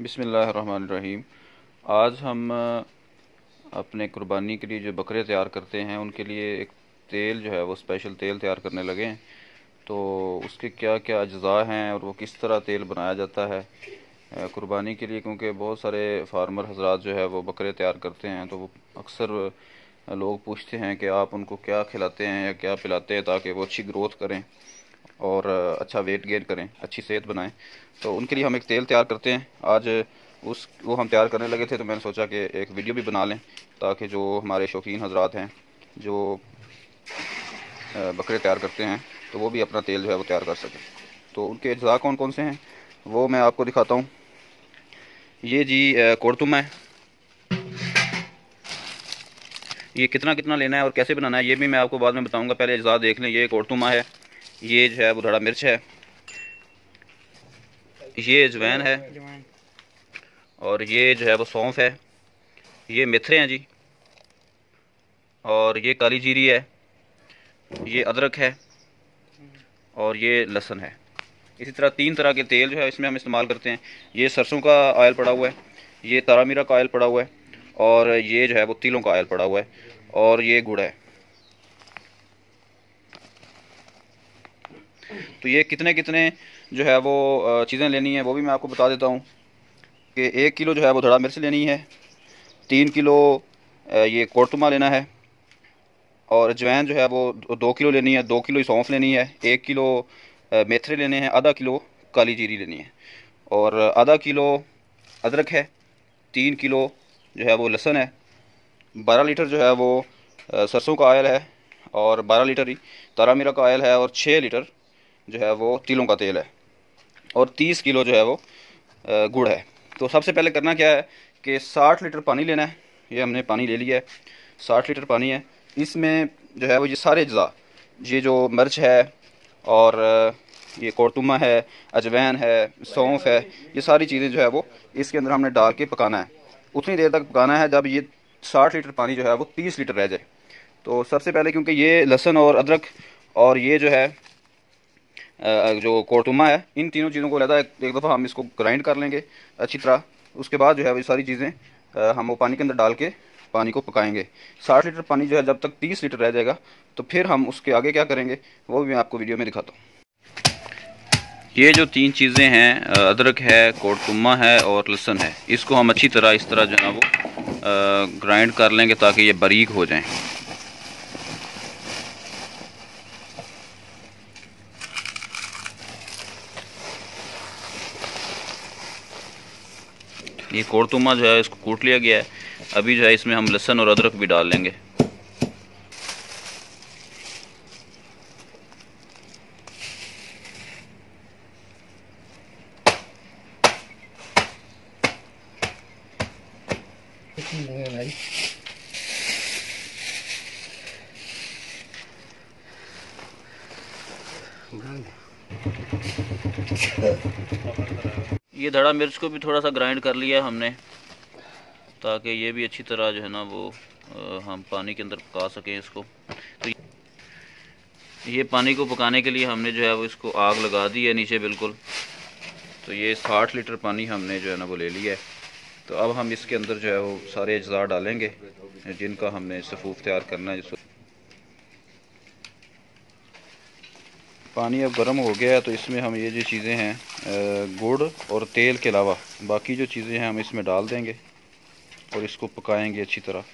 बिसमीम आज हम अपने कुर्बानी के लिए जो बकरे तैयार करते हैं, उनके लिए एक तेल जो है, वो स्पेशल तेल तैयार करने लगे हैं। तो उसके क्या क्या अज्जा हैं और वो किस तरह तेल बनाया जाता है कुर्बानी के लिए? क्योंकि बहुत सारे फार्मर हजरात जो है, वो बकरे तैयार करते हैं तो वो अक्सर लोग पूछते हैं कि आप उनको क्या खिलाते हैं या क्या पिलाते हैं ताकि वो अच्छी ग्रोथ करें। और अच्छा वेट गेन करें, अच्छी सेहत बनाएँ। तो उनके लिए हम एक तेल तैयार करते हैं। आज उस, वो हम तैयार करने लगे थे तो मैंने सोचा कि एक वीडियो भी बना लें, ताकि जो हमारे शौकीन हजरात हैं, जो बकरे तैयार करते हैं तो वो भी अपना तेल जो है वो तैयार कर सकें। तो उनके अज्जा कौन कौन से हैं? वो मैं आपको दिखाता हूँ। ये जी कोड़तुमा है। ये कितना कितना लेना है और कैसे बनाना है, ये भी मैं आपको बाद में बताऊँगा। पहले अज्जा देख लें, ये कोड़तुमा है। ये जो है, वो धड़ा मिर्च है। ये जवैन है। और ये जो है, वो सौंफ है। ये मेथरे हैं जी। और ये काली जीरी है। ये अदरक है। और ये लहसुन है। इसी तरह तीन तरह के तेल जो है, इसमें हम इस्तेमाल करते हैं। ये सरसों का ऑयल पड़ा हुआ है। ये तारामीरा का ऑयल पड़ा हुआ है। और ये जो है, वो तिलों का ऑयल पड़ा हुआ है। और ये गुड़ है। तो ये कितने कितने जो है वो चीज़ें लेनी है, वो भी मैं आपको बता देता हूँ कि एक किलो जो है वो धड़ा मिर्च लेनी है, तीन किलो ये कोटुमा लेना है और अजवैन जो है वो दो किलो लेनी है, दो किलो सौंफ लेनी है, एक किलो मेथरे लेने हैं, आधा किलो काली जीरी लेनी है और आधा किलो अदरक है, तीन किलो जो है वो लहसुन है, बारह लीटर जो है वो सरसों का ऑयल है और बारह लीटर ही तारा मीरा का ऑयल है और छः लीटर जो है वो तिलों का तेल है और तीस किलो जो है वो गुड़ है। तो सबसे पहले करना क्या है कि साठ लीटर पानी लेना है। ये हमने पानी ले लिया है। साठ लीटर पानी है। इसमें जो है वो ये सारे अज्जा, ये जो मिर्च है और ये कोरतुमा है, अजवैन है, सौंफ है, ये सारी चीज़ें जो है वो इसके अंदर हमने डाल के पकाना है। उतनी देर तक पकाना है जब ये साठ लीटर पानी जो है वो तीस लीटर रह जाए। तो सबसे पहले क्योंकि ये लहसुन और अदरक और ये जो है जो कोटुमा है, इन तीनों चीज़ों को है एक दफ़ा हम इसको ग्राइंड कर लेंगे अच्छी तरह। उसके बाद जो है वो सारी चीज़ें हम वो पानी के अंदर डाल के पानी को पकाएँगे। साठ लीटर पानी जो है जब तक तीस लीटर रह जाएगा तो फिर हम उसके आगे क्या करेंगे, वो भी मैं आपको वीडियो में दिखाता हूँ। ये जो तीन चीज़ें हैं अदरक है कोटुमा है और लहसुन है। इसको हम अच्छी तरह, इस तरह जो है वो ग्राइंड कर लेंगे ताकि ये बारीक हो जाएँ। ये कोड़तुमा जो है, इसको कूट लिया गया है। अभी जो है, इसमें हम लहसन और अदरक भी डाल लेंगे। ये धड़ा मिर्च को भी थोड़ा सा ग्राइंड कर लिया हमने, ताकि ये भी अच्छी तरह जो है ना वो हम पानी के अंदर पका सकें इसको। तो ये पानी को पकाने के लिए हमने जो है वो इसको आग लगा दी है नीचे बिल्कुल। तो ये साठ लीटर पानी हमने जो है ना वो ले लिया है। तो अब हम इसके अंदर जो है वो सारे अज्जा डालेंगे, जिनका हमने सफूफ तैयार करना है। पानी अब गर्म हो गया है तो इसमें हम ये जो चीज़ें हैं गुड़ और तेल के अलावा बाकी जो चीज़ें हैं हम इसमें डाल देंगे और इसको पकाएँगे अच्छी तरह।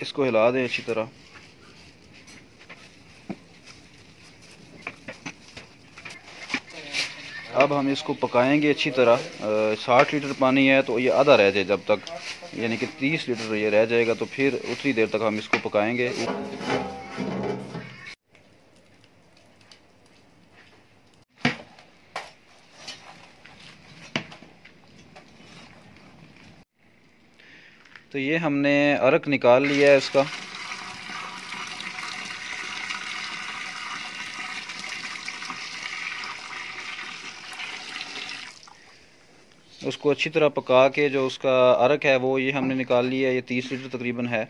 इसको हिला दें अच्छी तरह। अब हम इसको पकाएँगे अच्छी तरह साठ लीटर पानी है तो ये आधा रह जाए जब तक, यानी कि तीस लीटर ये रह जाएगा तो फिर उतनी देर तक हम इसको पकाएँगे। तो ये हमने अरक निकाल लिया है इसका। उसको अच्छी तरह पका के जो उसका अरक है, वो ये हमने निकाल लिया है, ये तीस लीटर तकरीबन है।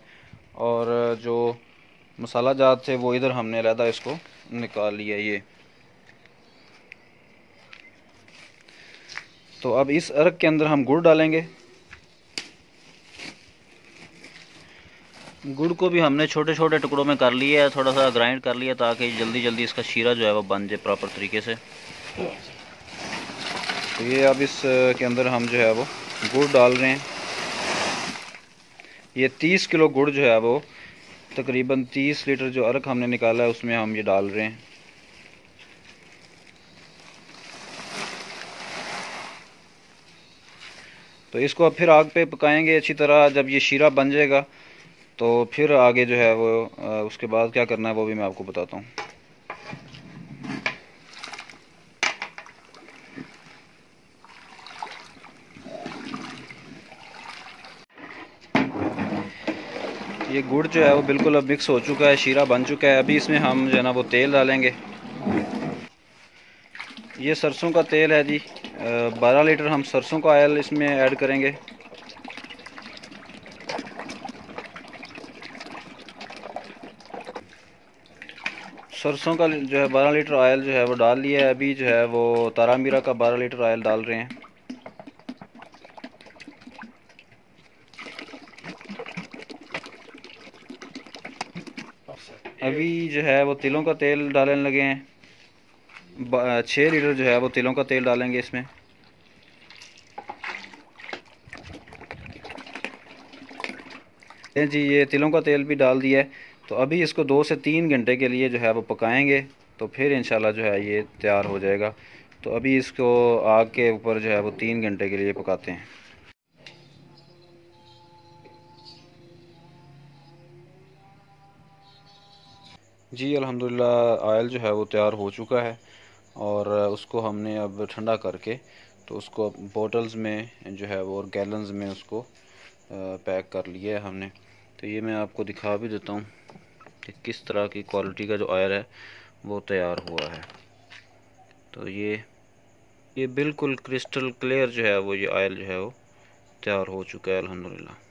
और जो मसाला जात थे वो इधर हमने अलहदा इसको निकाल लिया ये। तो अब इस अरक के अंदर हम गुड़ डालेंगे। गुड़ को भी हमने छोटे छोटे टुकड़ों में कर लिया है, थोड़ा सा ग्राइंड कर लिया ताकि जल्दी जल्दी इसका शीरा जो है, वो बन जाए प्रॉपर तरीके से। तो ये अब इस के अंदर हम जो है वो गुड़ डाल रहे हैं। ये तीस किलो गुड़ जो है वो, तकरीबन तीस लीटर जो अर्क हमने निकाला है, उसमें हम ये डाल रहे हैं। तो इसको अब फिर आग पे पकाएँगे अच्छी तरह। जब ये शीरा बन जाएगा तो फिर आगे जो है वो उसके बाद क्या करना है वो भी मैं आपको बताता हूँ। ये गुड़ जो है वो बिल्कुल अब मिक्स हो चुका है, शीरा बन चुका है। अभी इसमें हम जो है ना वो तेल डालेंगे। ये सरसों का तेल है जी। बारह लीटर हम सरसों का ऑयल इसमें ऐड करेंगे। सरसों का जो है बारह लीटर ऑयल जो है वो डाल लिया है। अभी जो है वो तारा मीरा का बारह लीटर ऑयल डाल रहे हैं। अभी जो है वो तिलों का तेल डालने लगे हैं। छः लीटर जो है वो तिलों का तेल डालेंगे इसमें। जी, ये तिलों का तेल भी डाल दिया है। तो अभी इसको दो से तीन घंटे के लिए जो है वो पकाएँगे। तो फिर इंशाल्लाह जो है ये तैयार हो जाएगा। तो अभी इसको आग के ऊपर जो है वो तीन घंटे के लिए पकाते हैं। जी, अल्हम्दुलिल्लाह, आयल जो है वो तैयार हो चुका है और उसको हमने अब ठंडा करके तो उसको बोटल्स में जो है वो और गैलन्स में उसको पैक कर लिया है हमने। तो ये मैं आपको दिखा भी देता हूँ कि किस तरह की क्वालिटी का जो आयल है वो तैयार हुआ है। तो ये ये बिल्कुल क्रिस्टल क्लियर जो है वो ये आयल जो है वो तैयार हो चुका है, अल्हम्दुलिल्लाह।